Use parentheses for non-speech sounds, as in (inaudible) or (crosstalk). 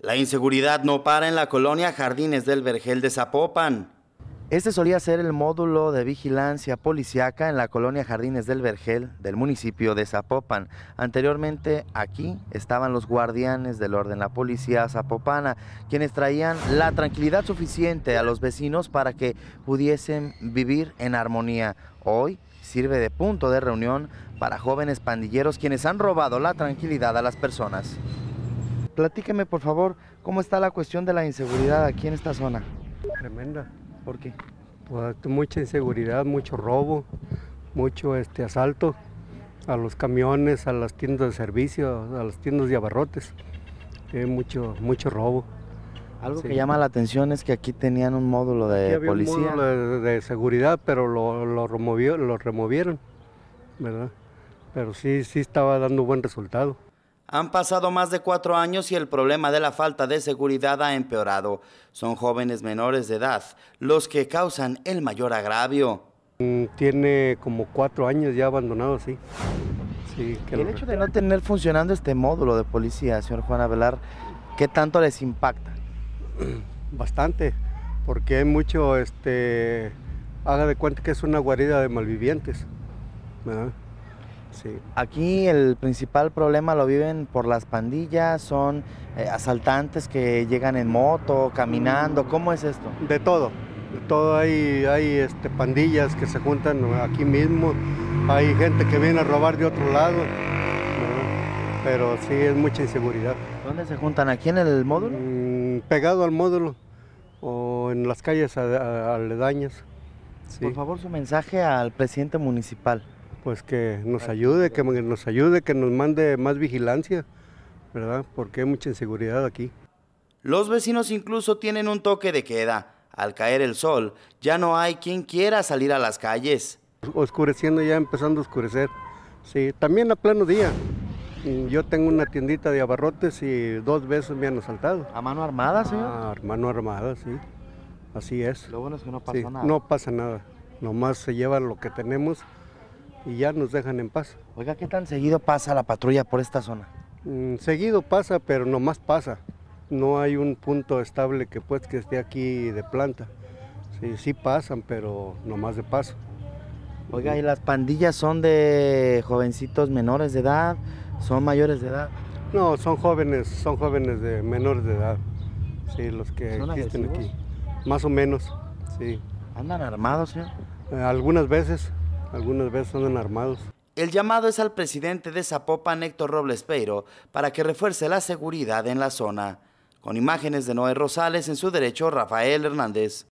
La inseguridad no para en la colonia Jardines del Vergel de Zapopan. Este solía ser el módulo de vigilancia policiaca en la colonia Jardines del Vergel del municipio de Zapopan. Anteriormente aquí estaban los guardianes del orden, la policía zapopana, quienes traían la tranquilidad suficiente a los vecinos para que pudiesen vivir en armonía. Hoy sirve de punto de reunión para jóvenes pandilleros quienes han robado la tranquilidad a las personas. Platíqueme por favor, ¿cómo está la cuestión de la inseguridad aquí en esta zona? Tremenda. ¿Por qué? Pues mucha inseguridad, mucho robo, mucho este asalto a los camiones, a las tiendas de servicio, a las tiendas de abarrotes. Hay mucho, mucho robo. Algo Sí. que llama la atención es que aquí tenían un módulo de había un policía. módulo de, de seguridad, pero lo, lo, removió, lo removieron, ¿verdad? Pero sí, sí estaba dando buen resultado. Han pasado más de cuatro años y el problema de la falta de seguridad ha empeorado. Son jóvenes menores de edad los que causan el mayor agravio. Mm, Tiene como cuatro años ya abandonado, sí. Sí, que el lo- hecho de no tener funcionando este módulo de policía, señor Juan Avelar, ¿qué tanto les impacta? (clears throat) Bastante, porque hay mucho, este, haga de cuenta que es una guarida de malvivientes, ¿verdad? Sí. Aquí el principal problema lo viven por las pandillas, son eh, asaltantes que llegan en moto, caminando, ¿cómo es esto? De todo, de todo hay, hay este, pandillas que se juntan aquí mismo, hay gente que viene a robar de otro lado, pero sí es mucha inseguridad. ¿Dónde se juntan? ¿Aquí en el módulo? Mm, pegado al módulo o en las calles aledañas. Sí. Por favor, su mensaje al presidente municipal. Pues que nos ayude, que nos ayude, que nos mande más vigilancia, ¿verdad? Porque hay mucha inseguridad aquí. Los vecinos incluso tienen un toque de queda. Al caer el sol, ya no hay quien quiera salir a las calles. Oscureciendo ya, empezando a oscurecer. Sí, también a pleno día. Y Yo tengo una tiendita de abarrotes y dos veces me han asaltado. ¿A mano armada, señor? Ah, hermano armada, sí. Así es. Lo bueno es que no pasó Sí, nada. no pasa nada. Nomás se llevan lo que tenemos y ya nos dejan en paz. Oiga, ¿qué tan seguido pasa la patrulla por esta zona? Mm, Seguido pasa, pero nomás pasa. No hay un punto estable que pues que esté aquí de planta. Sí, sí pasan, pero nomás de paso. Oiga, ¿y las pandillas son de jovencitos menores de edad? ¿Son mayores de edad? No, son jóvenes, son jóvenes de menores de edad. Sí, los que ¿Son existen agresivos? aquí. Más o menos, sí. ¿Andan armados, señor? Eh, Algunas veces, algunas veces andan armados. El llamado es al presidente de Zapopan, Héctor Robles Peiro, para que refuerce la seguridad en la zona. Con imágenes de Noé Rosales en su derecho, Rafael Hernández.